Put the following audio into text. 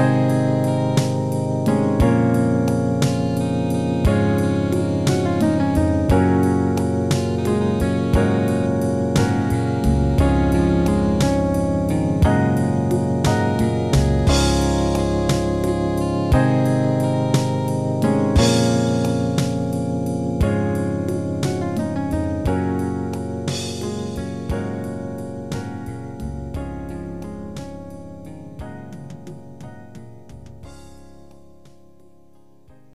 Bye.